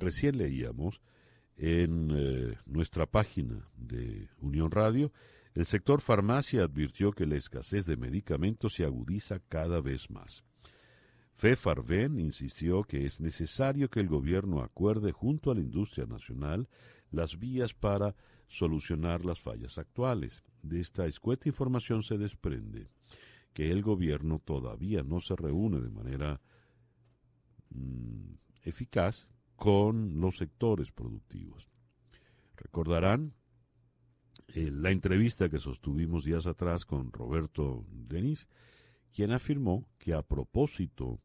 Recién leíamos en eh, nuestra página de Unión Radio, el sector farmacia advirtió que la escasez de medicamentos se agudiza cada vez más. FEFARVEN insistió que es necesario que el gobierno acuerde junto a la industria nacional las vías para solucionar las fallas actuales. De esta escueta información se desprende que el gobierno todavía no se reúne de manera mm, eficaz con los sectores productivos. Recordarán eh, la entrevista que sostuvimos días atrás con Roberto Denis, quien afirmó que a propósito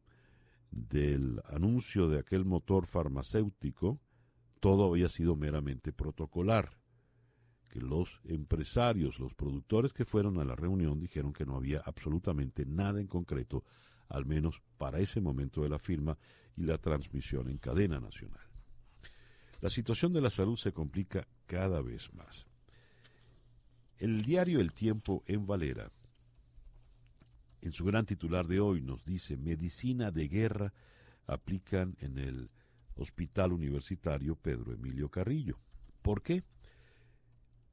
del anuncio de aquel motor farmacéutico, todo había sido meramente protocolar, que los empresarios, los productores que fueron a la reunión dijeron que no había absolutamente nada en concreto, al menos para ese momento de la firma y la transmisión en cadena nacional. La situación de la salud se complica cada vez más. El diario El Tiempo en Valera, en su gran titular de hoy, nos dice, Medicina de guerra aplican en el Hospital Universitario Pedro Emilio Carrillo. ¿Por qué?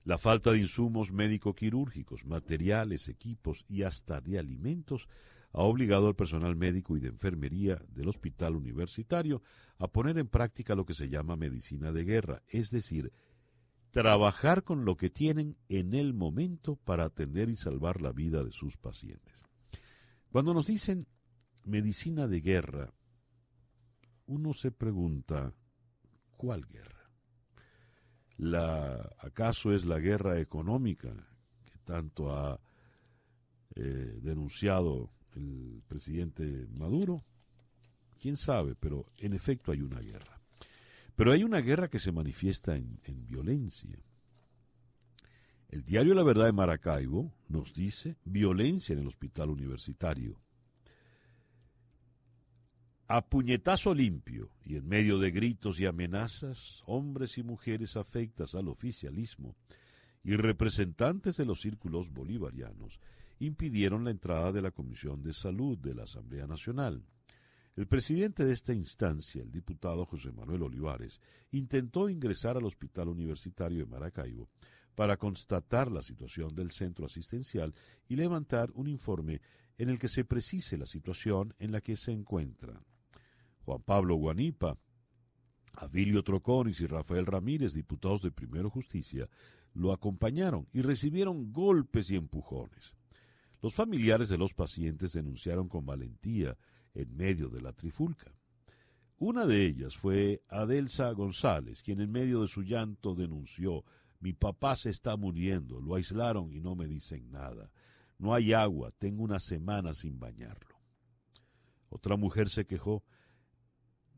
La falta de insumos médico-quirúrgicos, materiales, equipos y hasta de alimentos ha obligado al personal médico y de enfermería del hospital universitario a poner en práctica lo que se llama medicina de guerra, es decir, trabajar con lo que tienen en el momento para atender y salvar la vida de sus pacientes. Cuando nos dicen medicina de guerra, uno se pregunta, ¿cuál guerra? La, ¿Acaso es la guerra económica que tanto ha eh, denunciado el presidente Maduro? ¿Quién sabe? Pero en efecto hay una guerra. Pero hay una guerra que se manifiesta en, violencia. El diario La Verdad de Maracaibo nos dice violencia en el hospital universitario. A puñetazo limpio y en medio de gritos y amenazas, hombres y mujeres afectas al oficialismo y representantes de los círculos bolivarianos impidieron la entrada de la Comisión de Salud de la Asamblea Nacional. El presidente de esta instancia, el diputado José Manuel Olivares, intentó ingresar al Hospital Universitario de Maracaibo para constatar la situación del centro asistencial y levantar un informe en el que se precise la situación en la que se encuentra. Juan Pablo Guanipa, Avilio Troconis y Rafael Ramírez, diputados de Primero Justicia, lo acompañaron y recibieron golpes y empujones. Los familiares de los pacientes denunciaron con valentía en medio de la trifulca. Una de ellas fue Adelsa González, quien en medio de su llanto denunció Mi papá se está muriendo, lo aislaron y no me dicen nada. No hay agua, tengo una semana sin bañarlo. Otra mujer se quejó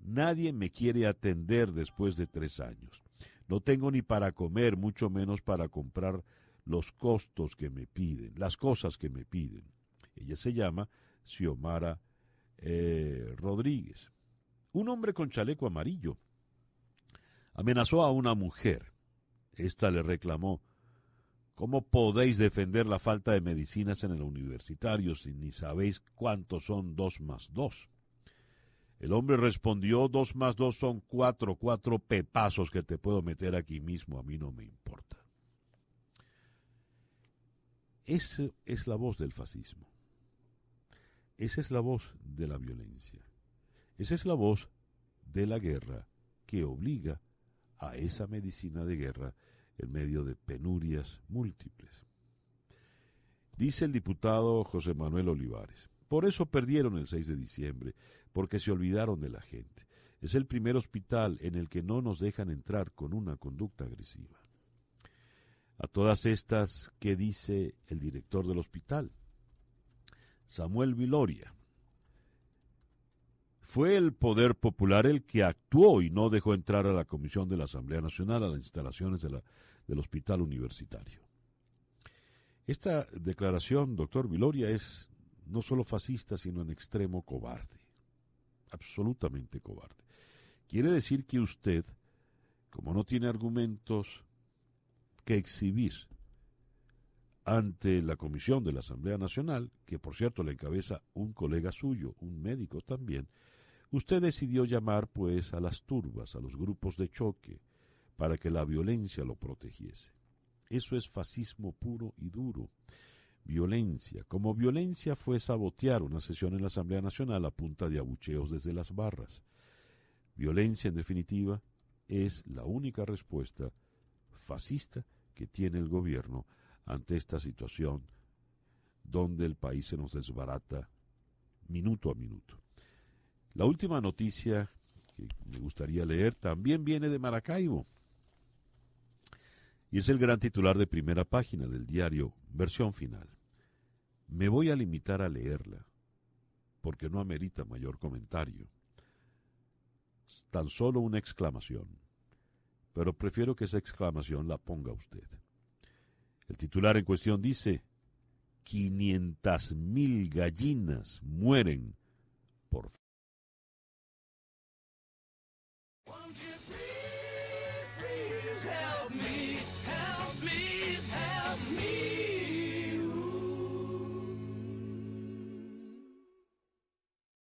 Nadie me quiere atender después de tres años. No tengo ni para comer, mucho menos para comprar los costos que me piden, las cosas que me piden. Ella se llama Xiomara eh, Rodríguez. Un hombre con chaleco amarillo amenazó a una mujer. Esta le reclamó, ¿cómo podéis defender la falta de medicinas en el universitario si ni sabéis cuántos son dos más dos? El hombre respondió, dos más dos son cuatro, cuatro pepazos que te puedo meter aquí mismo, a mí no me importa. Esa es la voz del fascismo. Esa es la voz de la violencia. Esa es la voz de la guerra que obliga a esa medicina de guerra en medio de penurias múltiples. Dice el diputado José Manuel Olivares, por eso perdieron el 6 de diciembre, porque se olvidaron de la gente. Es el primer hospital en el que no nos dejan entrar con una conducta agresiva. A todas estas, ¿qué dice el director del hospital? Samuel Viloria. Fue el poder popular el que actuó y no dejó entrar a la Comisión de la Asamblea Nacional a las instalaciones del hospital universitario. Esta declaración, doctor Viloria, es no solo fascista, sino en extremo cobarde. Absolutamente cobarde. Quiere decir que usted, como no tiene argumentos que exhibir ante la comisión de la Asamblea Nacional, que por cierto le encabeza un colega suyo, un médico también, Usted decidió llamar, pues, a las turbas, a los grupos de choque, para que la violencia lo protegiese. Eso es fascismo puro y duro. Violencia. Como violencia fue sabotear una sesión en la Asamblea Nacional a punta de abucheos desde las barras. Violencia, en definitiva, es la única respuesta fascista que tiene el gobierno ante esta situación donde el país se nos desbarata minuto a minuto. La última noticia que me gustaría leer también viene de Maracaibo. Y es el gran titular de primera página del diario Versión Final. Me voy a limitar a leerla, porque no amerita mayor comentario. Tan solo una exclamación, pero prefiero que esa exclamación la ponga usted. El titular en cuestión dice, 500 mil gallinas mueren por